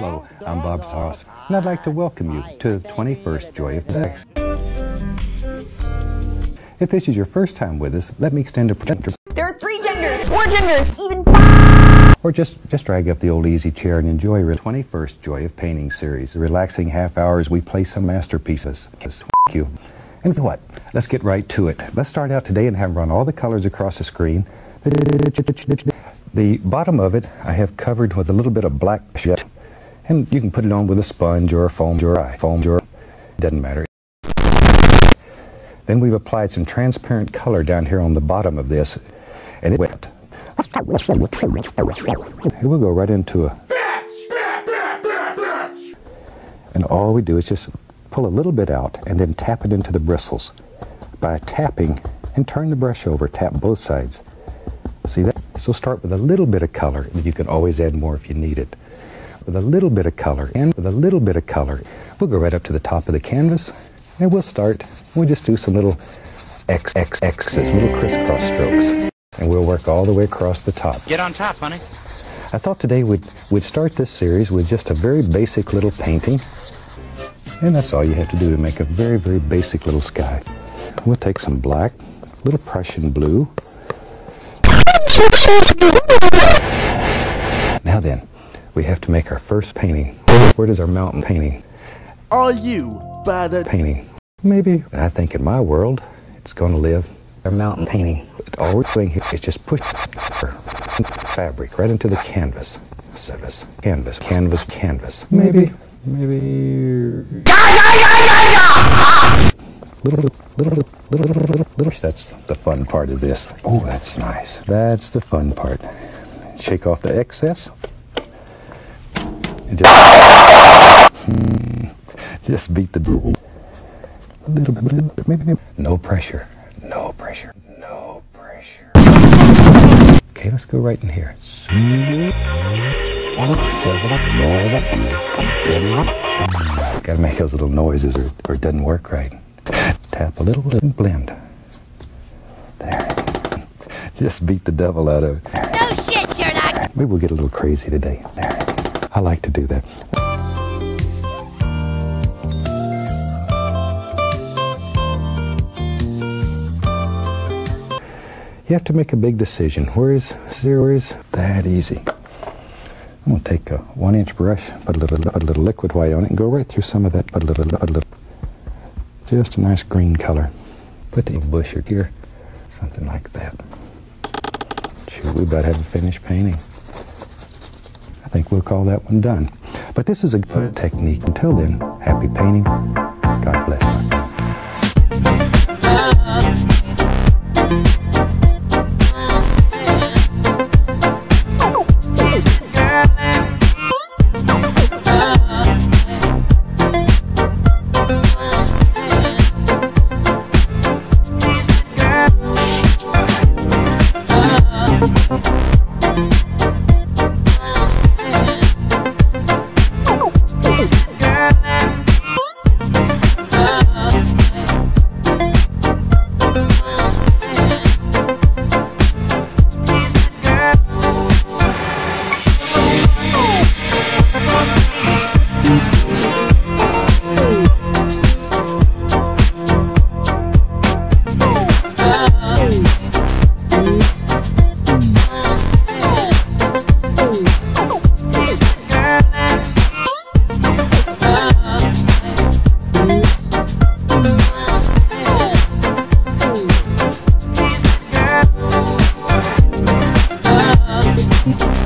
Hello, I'm Bob Sauce, and I'd like to welcome you to the 21st Joy of Sex. If this is your first time with us, let me extend a presenter. There are three genders, four genders, even five. Or just, just drag up the old easy chair and enjoy the 21st Joy of Painting series. The relaxing half hours we play some masterpieces. Thank you. And what? Let's get right to it. Let's start out today and have run all the colors across the screen. The bottom of it I have covered with a little bit of black jet. And you can put it on with a sponge or a foam or a foam or doesn't matter. Then we've applied some transparent color down here on the bottom of this, and it wet. Here we'll go right into a. And all we do is just pull a little bit out and then tap it into the bristles. By tapping and turn the brush over, tap both sides. See that? So start with a little bit of color, and you can always add more if you need it. With a little bit of color, and with a little bit of color, we'll go right up to the top of the canvas, and we'll start. We'll just do some little X, X, X's, little crisscross strokes. And we'll work all the way across the top. Get on top, honey. I thought today we'd, we'd start this series with just a very basic little painting. And that's all you have to do to make a very, very basic little sky. We'll take some black, a little Prussian blue. Now then, we have to make our first painting. Where does our mountain painting? Are you bad at Painting. Maybe. I think in my world, it's going to live. Our mountain painting. All we're doing here is just push fabric right into the canvas. Canvas, canvas, canvas, canvas. Maybe, maybe. Little, little, little, little, little, little. That's the fun part of this. Oh, that's nice. That's the fun part. Shake off the excess. Just, Hmm. just beat the. A little bit, maybe, maybe. No pressure. No pressure. No pressure. Okay, let's go right in here. Gotta make those little noises or, or it doesn't work right. Tap a little and blend. There. Just beat the devil out of it. No shit, Sherlock. Maybe we'll get a little crazy today. There. I like to do that. You have to make a big decision. Where is zero? Is that easy? I'm gonna take a one-inch brush, put a little, put a little liquid white on it, and go right through some of that. Put a little, put a little, just a nice green color. Put the bush here, something like that. Shoot, we about have a finished painting. I think we'll call that one done. But this is a good technique. Until then, happy painting. God bless. 嗯。